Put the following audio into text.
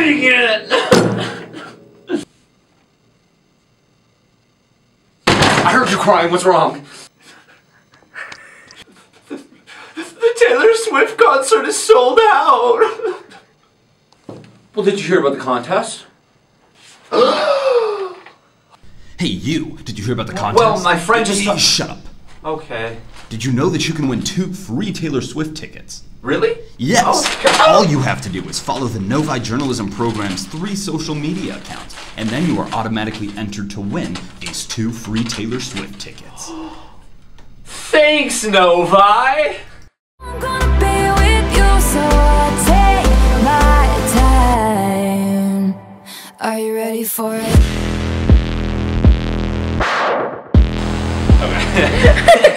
Dang it! I heard you crying. What's wrong? The Taylor Swift concert is sold out. Well, did you hear about the contest? Hey, you! Did you hear about the contest? Well, my friend just. Shut up. Okay. Did you know that you can win two free Taylor Swift tickets? Really? Yes! Oh, All you have to do is follow the Novi Journalism program's three social media accounts, and then you are automatically entered to win these two free Taylor Swift tickets. Thanks, Novi. I'm gonna be with you, so I'll take my time. Are you ready for it?